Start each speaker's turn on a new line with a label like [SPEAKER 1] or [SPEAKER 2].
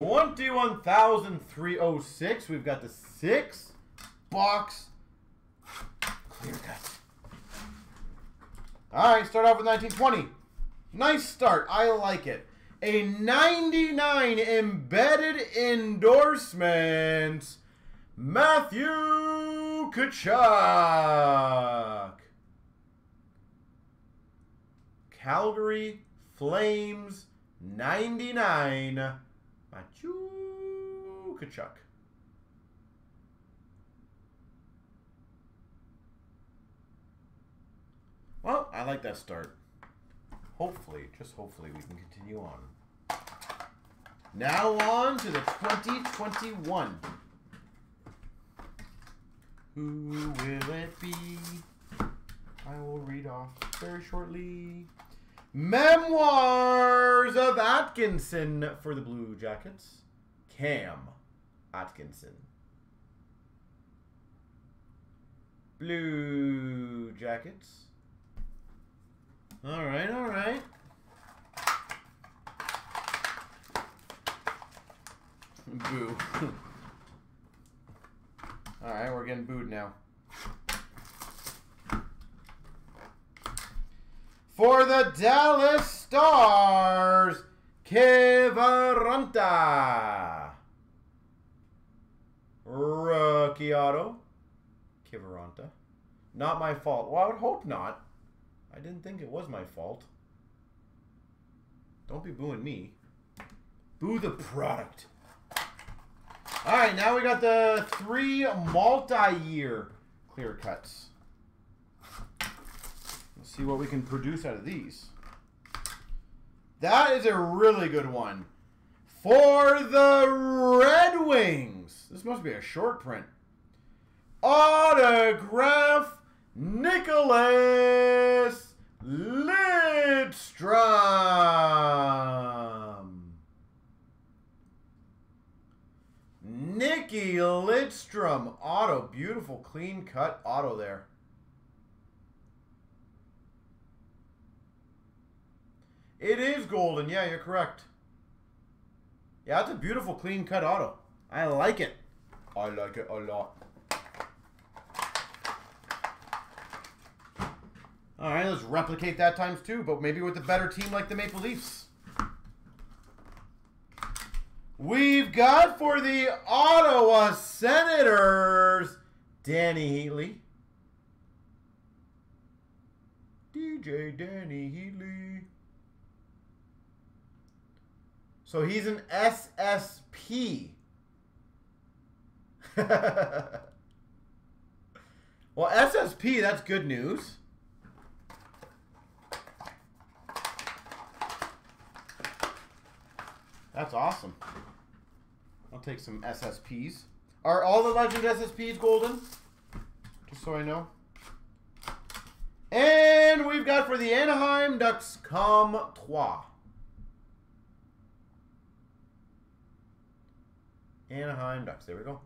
[SPEAKER 1] 21,306. We've got the six box clear cut. All right, start off with 1920. Nice start. I like it. A 99 embedded endorsement. Matthew Tkachuk. Calgary Flames 99. Matthew Tkachuk. Well, I like that start. Hopefully, just hopefully, we can continue on. Now on to the 2021. Who will it be? I will read off very shortly. Memoirs of Atkinson for the Blue Jackets. Cam Atkinson. Blue Jackets. All right, all right. Boo. all right, we're getting booed now. For the Dallas Stars, Kiviranta. Rookie auto. Not my fault. Well, I would hope not. I didn't think it was my fault. Don't be booing me. Boo the product. All right, now we got the three multi-year clear cuts. See what we can produce out of these. That is a really good one. For the Red Wings. This must be a short print. Autograph Nicholas Lidstrom. Nicky Lidstrom auto. Beautiful clean cut auto there. It is golden. Yeah, you're correct. Yeah, that's a beautiful clean cut auto. I like it. I like it a lot. All right, let's replicate that times two, but maybe with a better team like the Maple Leafs. We've got for the Ottawa Senators, Dany Heatley. DJ Dany Heatley. So he's an SSP. well, SSP, that's good news. That's awesome. I'll take some SSPs. Are all the Legend SSPs golden? Just so I know. And we've got for the Anaheim Ducks, Comtois. Anaheim Ducks. There we go.